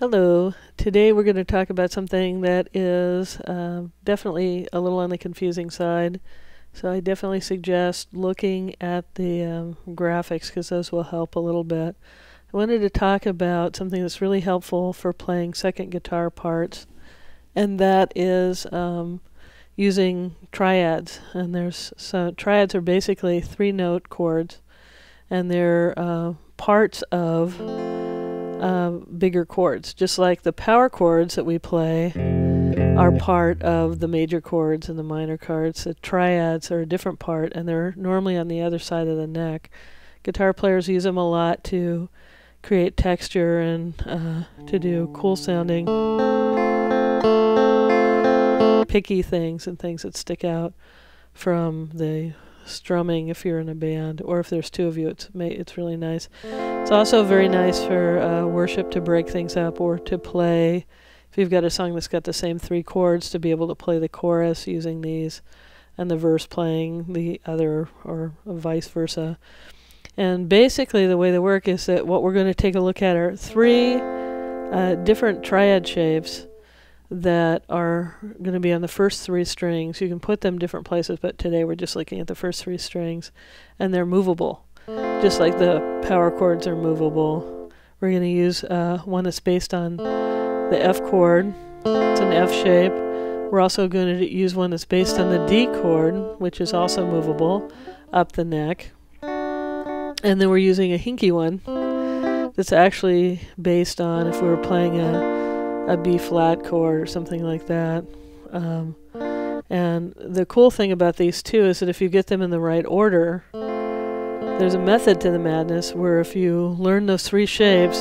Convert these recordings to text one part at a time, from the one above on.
Hello. Today we're going to talk about something that is uh, definitely a little on the confusing side. So I definitely suggest looking at the um, graphics because those will help a little bit. I wanted to talk about something that's really helpful for playing second guitar parts, and that is um, using triads. And there's so triads are basically three note chords, and they're uh, parts of uh, bigger chords, just like the power chords that we play are part of the major chords and the minor chords. The triads are a different part, and they're normally on the other side of the neck. Guitar players use them a lot to create texture and uh, to do cool sounding, picky things and things that stick out from the strumming if you're in a band, or if there's two of you, it's it's really nice. It's also very nice for uh, worship to break things up or to play. If you've got a song that's got the same three chords, to be able to play the chorus using these, and the verse playing the other, or vice versa. And basically, the way they work is that what we're going to take a look at are three uh, different triad shapes that are going to be on the first three strings. You can put them different places, but today we're just looking at the first three strings, and they're movable, just like the power chords are movable. We're going to use uh, one that's based on the F chord. It's an F shape. We're also going to use one that's based on the D chord, which is also movable, up the neck. And then we're using a hinky one that's actually based on if we were playing a a B flat chord or something like that. Um, and the cool thing about these two is that if you get them in the right order, there's a method to the madness where if you learn those three shapes,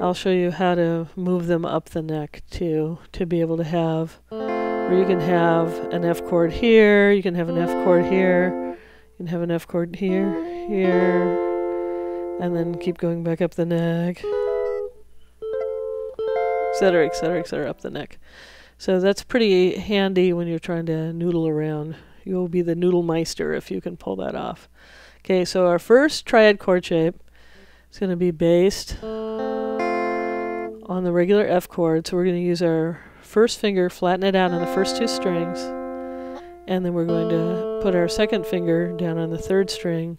I'll show you how to move them up the neck too, to be able to have, where you can have an F chord here, you can have an F chord here, you can have an F chord here, here, and then keep going back up the neck etc., etc., etc., up the neck. So that's pretty handy when you're trying to noodle around. You'll be the noodle meister if you can pull that off. Okay, so our first triad chord shape is going to be based on the regular F chord. So we're going to use our first finger, flatten it out on the first two strings, and then we're going to put our second finger down on the third string,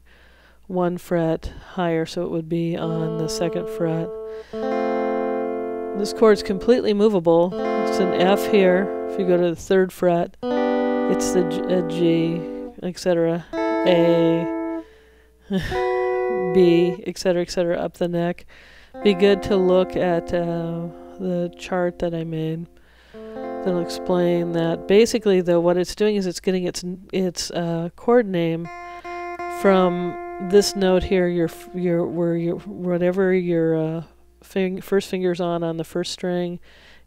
one fret higher, so it would be on the second fret. This chord's completely movable. It's an F here. If you go to the third fret, it's the G, etc. A, B, etc., etc., up the neck. Be good to look at uh, the chart that I made. That'll explain that. Basically, though, what it's doing is it's getting its its uh, chord name from this note here. Your your where your whatever your uh, fing first fingers on on the first string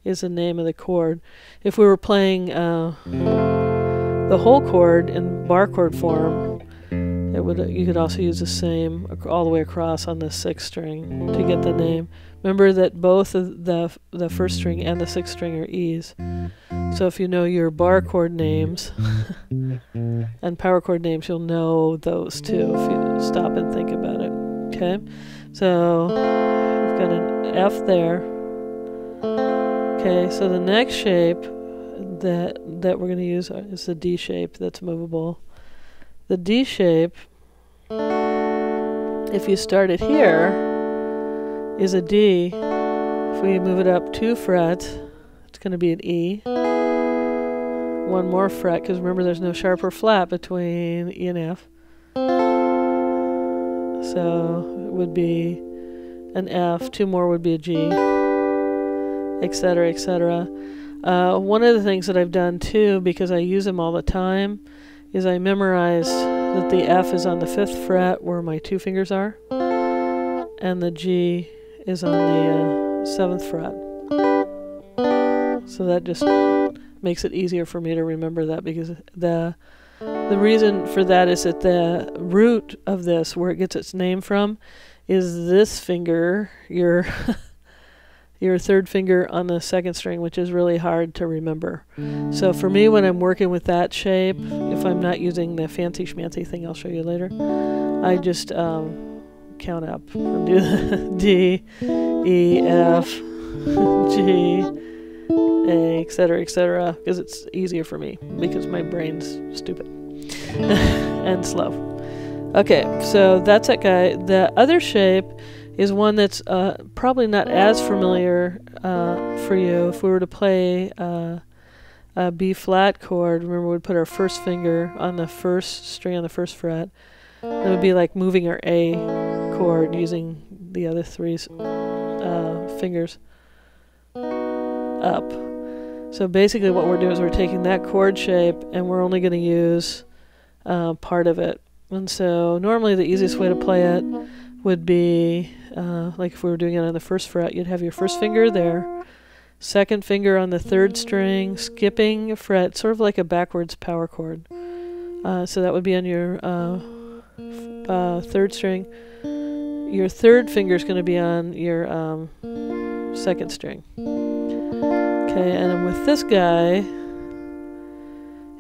is the name of the chord. If we were playing uh, the whole chord in bar chord form, it would you could also use the same all the way across on the sixth string to get the name. Remember that both the the first string and the sixth string are E's. So if you know your bar chord names and power chord names, you'll know those too if you stop and think about it. Okay, so F there. Okay, so the next shape that that we're going to use is the D shape that's movable. The D shape, if you start it here, is a D. If we move it up two frets, it's going to be an E. One more fret, because remember there's no sharp or flat between E and F. So it would be an F, two more would be a G, etc., etc. Uh, one of the things that I've done too, because I use them all the time, is I memorized that the F is on the fifth fret where my two fingers are, and the G is on the uh, seventh fret. So that just makes it easier for me to remember that because the the reason for that is that the root of this, where it gets its name from, is this finger, your your third finger on the second string, which is really hard to remember. So for me, when I'm working with that shape, if I'm not using the fancy schmancy thing I'll show you later, I just um, count up and do the D, E, F, G, A, etc., etc., because it's easier for me because my brain's stupid and slow. Okay, so that's that guy. The other shape is one that's uh, probably not as familiar uh, for you. If we were to play uh, a B flat chord, remember we'd put our first finger on the first string on the first fret. That would be like moving our A chord using the other three uh, fingers up. So basically, what we're doing is we're taking that chord shape and we're only going to use uh, part of it. And so normally the easiest way to play it would be uh, like if we were doing it on the first fret, you'd have your first finger there, second finger on the third string, skipping a fret, sort of like a backwards power chord. Uh, so that would be on your uh, uh third string. Your third finger is going to be on your um, second string. Okay, and with this guy,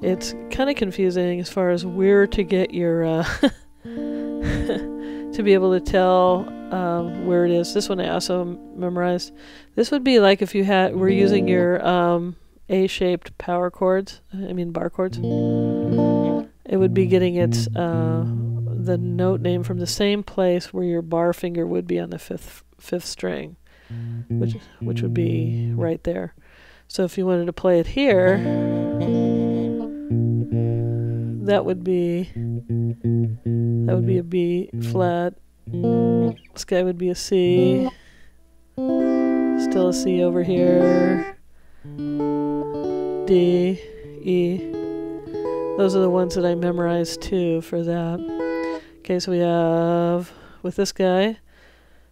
it's kind of confusing as far as where to get your uh, to be able to tell um, where it is. This one I also memorized. This would be like if you had were using your um, A-shaped power chords. I mean bar chords. It would be getting its uh, the note name from the same place where your bar finger would be on the fifth fifth string, which which would be right there. So if you wanted to play it here that would be that would be a B flat. This guy would be a C. Still a C over here. D, E. Those are the ones that I memorized too for that. Okay, so we have with this guy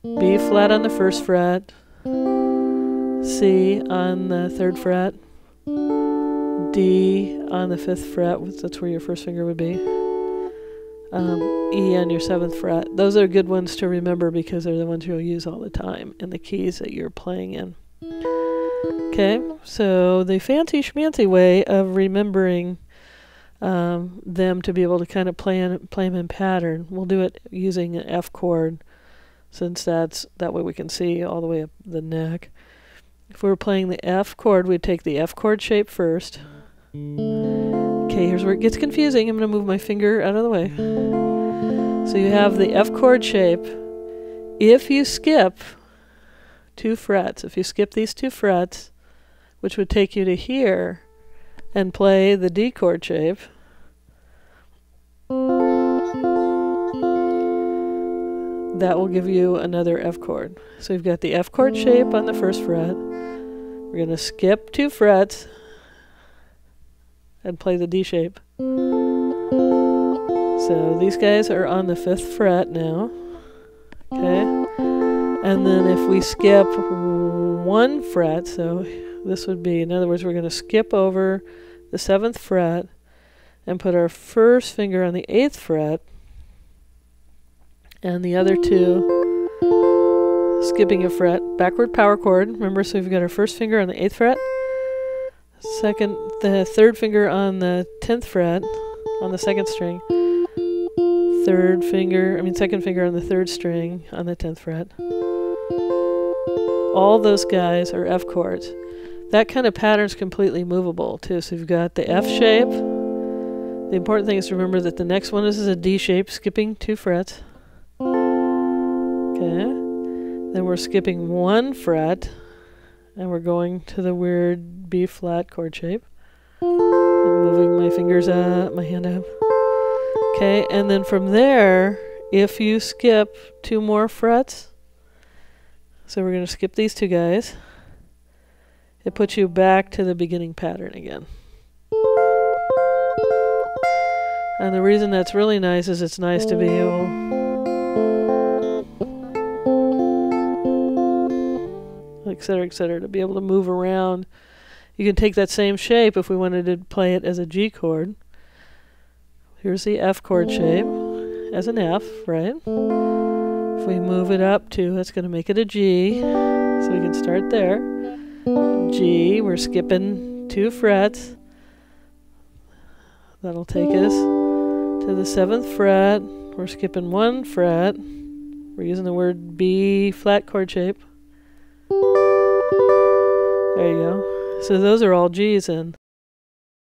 B flat on the first fret, C on the third fret, D on the fifth fret, that's where your first finger would be. Um, e on your seventh fret. Those are good ones to remember because they're the ones you'll use all the time in the keys that you're playing in. Okay, so the fancy schmancy way of remembering um, them to be able to kind of play in, play them in pattern. We'll do it using an F chord, since that's that way we can see all the way up the neck. If we were playing the F chord, we'd take the F chord shape first. Okay, here's where it gets confusing. I'm going to move my finger out of the way. So you have the F chord shape. If you skip two frets, if you skip these two frets, which would take you to here, and play the D chord shape, that will give you another F chord. So you've got the F chord shape on the first fret. We're going to skip two frets, and play the D shape. So these guys are on the fifth fret now. Okay. And then if we skip one fret, so this would be, in other words, we're going to skip over the seventh fret and put our first finger on the eighth fret and the other two skipping a fret, backward power chord. Remember, so we've got our first finger on the eighth fret second, the third finger on the 10th fret on the second string, third finger, I mean second finger on the third string on the 10th fret. All those guys are F chords. That kind of pattern is completely movable too. So you've got the F shape. The important thing is to remember that the next one is a D shape, skipping two frets. Okay. Then we're skipping one fret and we're going to the weird B flat chord shape. I'm moving my fingers up, my hand up. Okay, and then from there, if you skip two more frets, so we're going to skip these two guys, it puts you back to the beginning pattern again. And the reason that's really nice is it's nice to be able etc., etc., to be able to move around. You can take that same shape if we wanted to play it as a G chord. Here's the F chord shape as an F, right? If we move it up to, that's going to make it a G. So we can start there. G, we're skipping two frets. That'll take us to the seventh fret. We're skipping one fret. We're using the word B flat chord shape. There you go. So those are all G's, and